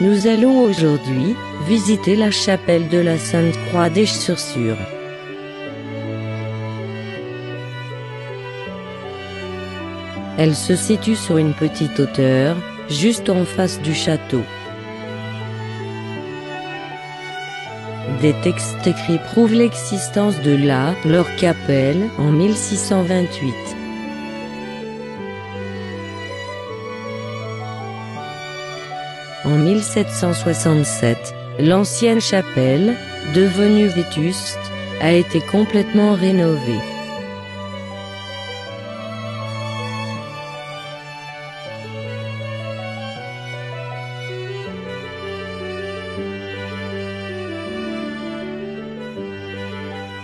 Nous allons aujourd'hui visiter la chapelle de la Sainte Croix d'Esch-sur-Sûre. Elle se situe sur une petite hauteur, juste en face du château. Des textes écrits prouvent l'existence de la leur capelle en 1628. En 1767, l'ancienne chapelle, devenue vétuste, a été complètement rénovée.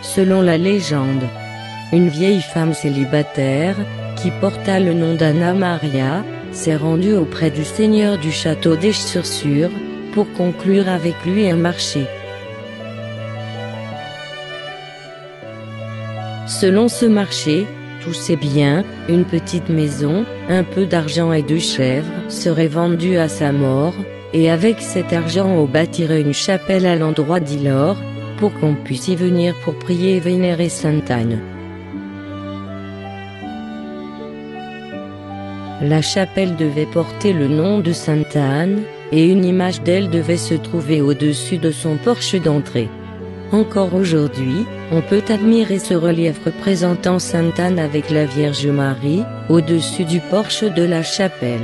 Selon la légende, une vieille femme célibataire, qui porta le nom d'Anna Maria, s'est rendue auprès du seigneur du château d'Esch-sur-Sûre, pour conclure avec lui un marché. Selon ce marché, tous ses biens, une petite maison, un peu d'argent et deux chèvres, seraient vendus à sa mort, et avec cet argent on bâtirait une chapelle à l'endroit d'Ilor, pour qu'on puisse y venir pour prier et vénérer Sainte Anne. La chapelle devait porter le nom de Sainte Anne, et une image d'elle devait se trouver au-dessus de son porche d'entrée. Encore aujourd'hui, on peut admirer ce relief représentant Sainte Anne avec la Vierge Marie, au-dessus du porche de la chapelle.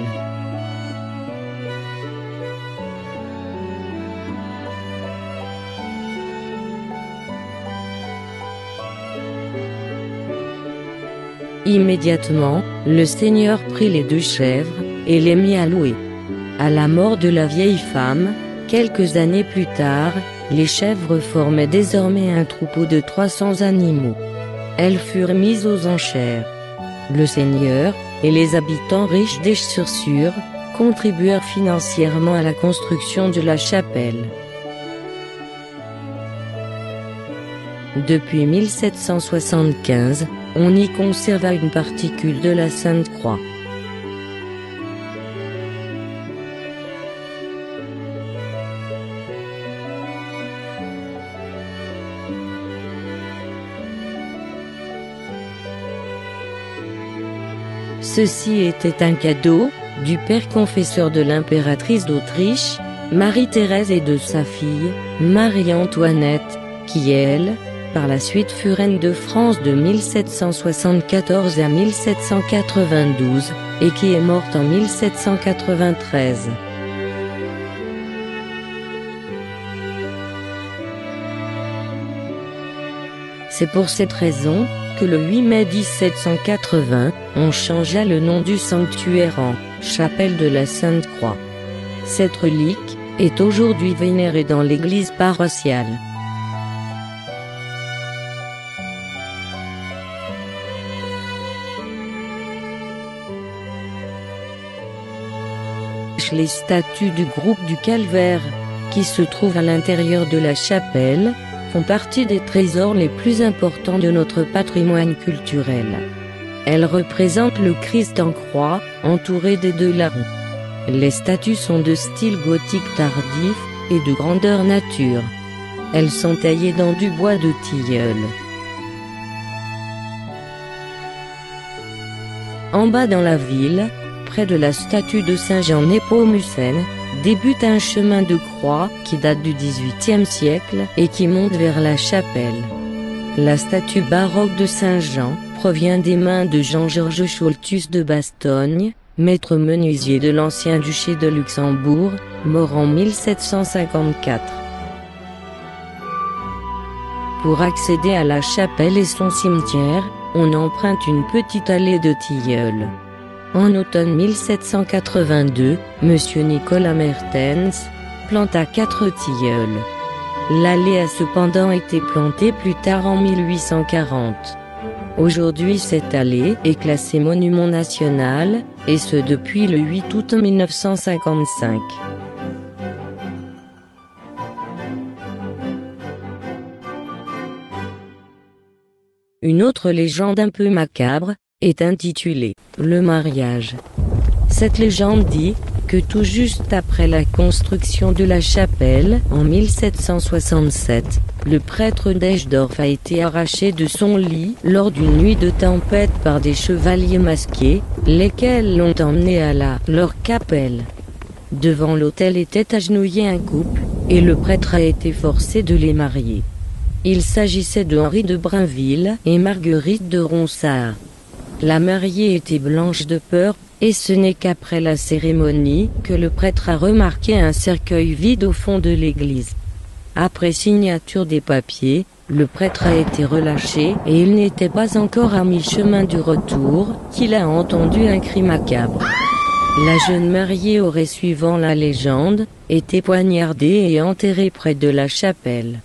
Immédiatement, le Seigneur prit les deux chèvres, et les mit à louer. À la mort de la vieille femme, quelques années plus tard, les chèvres formaient désormais un troupeau de 300 animaux. Elles furent mises aux enchères. Le Seigneur, et les habitants riches d'Esch-sur-Sûre, contribuèrent financièrement à la construction de la chapelle. Depuis 1775, on y conserva une particule de la Sainte Croix. Ceci était un cadeau, du père confesseur de l'impératrice d'Autriche, Marie-Thérèse et de sa fille, Marie-Antoinette, qui elle, par la suite fut reine de France de 1774 à 1792, et qui est morte en 1793. C'est pour cette raison, que le 8 mai 1780, on changea le nom du sanctuaire en Chapelle de la Sainte Croix. Cette relique est aujourd'hui vénérée dans l'église paroissiale. Les statues du groupe du Calvaire, qui se trouvent à l'intérieur de la chapelle, font partie des trésors les plus importants de notre patrimoine culturel. Elles représentent le Christ en croix, entouré des deux larrons. Les statues sont de style gothique tardif, et de grandeur nature. Elles sont taillées dans du bois de tilleul. En bas dans la ville, près de la statue de Saint Jean Népomucène, débute un chemin de croix qui date du XVIIIe siècle et qui monte vers la chapelle. La statue baroque de Saint Jean provient des mains de Jean-Georges Scholtus de Bastogne, maître menuisier de l'ancien duché de Luxembourg, mort en 1754. Pour accéder à la chapelle et son cimetière, on emprunte une petite allée de tilleuls. En automne 1782, M. Nicolas Mertens planta quatre tilleuls. L'allée a cependant été plantée plus tard en 1840. Aujourd'hui cette allée est classée monument national, et ce depuis le 8 août 1955. Une autre légende un peu macabre, est intitulée Le mariage. Cette légende dit que tout juste après la construction de la chapelle, en 1767, le prêtre d'Eschdorf a été arraché de son lit lors d'une nuit de tempête par des chevaliers masqués, lesquels l'ont emmené à la leur capelle. Devant l'autel était agenouillé un couple, et le prêtre a été forcé de les marier. Il s'agissait de Henri de Brainville et Marguerite de Ronsard. La mariée était blanche de peur, et ce n'est qu'après la cérémonie que le prêtre a remarqué un cercueil vide au fond de l'église. Après signature des papiers, le prêtre a été relâché et il n'était pas encore à mi-chemin du retour qu'il a entendu un cri macabre. La jeune mariée aurait, suivant la légende, été poignardée et enterrée près de la chapelle.